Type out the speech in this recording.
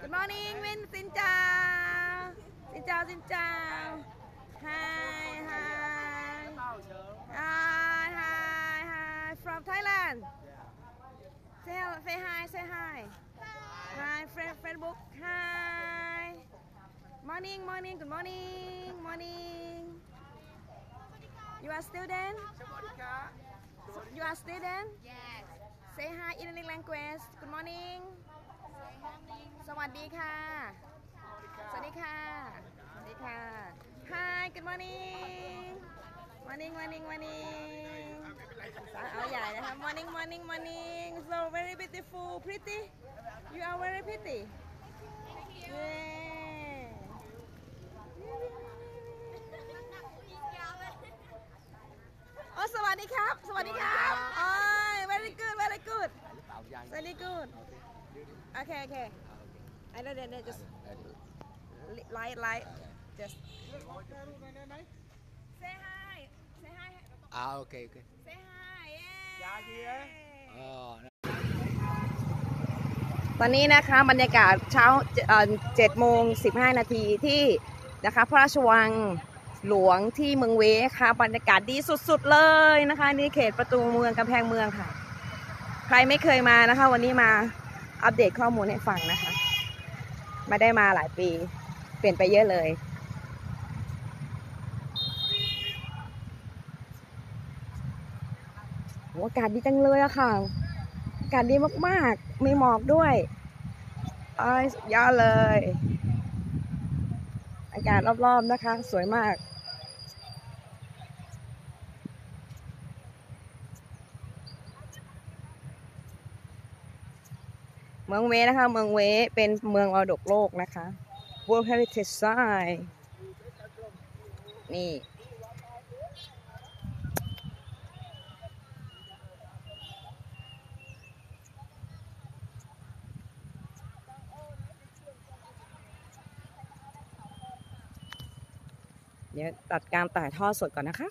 Good morning Min xin chào Xin chào xin chào Hi hi. Hi hi hi. From Thailand. Say say hi say hi. Hi friend Facebook. Hi. Morning morning. Good morning morning. You are student You are student Yes. Say hi in English language. Good morning สวัสดีค่ะ สวัสดีค่ะ สวัสดีค่ะ Hi good morning morning morning morning สาวเอาใหญ่นะคะ morning morning morning so very beautiful pretty you are very pretty yeah โอ้สวัสดีครับ สวัสดีครับโอ้ย very good very good very good โอเคโอเค I know that just light light just say hi say hi À ok ok. say hi ยาดีเอ้ย Ờ, ตอนนี้นะคะบรรยากาศเช้าเจ็ดโมงสิบห้านาทีที่นะคะพระราชวังหลวงที่เมืองเวค่ะบรรยากาศดีสุด ๆ เลยนะคะ นี่เขตประตูเมืองกำแพงเมืองค่ะ ใครไม่เคยมานะคะ วันนี้มา อัปเดตข้อมูลให้ฟังนะคะ ไม่ได้มาหลายปี เปลี่ยนไปเยอะเลย อากาศดีจังเลยอะค่ะ อากาศดีมากๆมีหมอกด้วยอ้ยสุดยอดเลย อากาศรอบๆนะคะ สวยมาก เมืองเวนะคะ เมืองเวเป็นเมืองมรดกโลกนะคะ World Heritage Site นี่เดี๋ยวตัดการถ่ายทอดสดก่อนนะคะ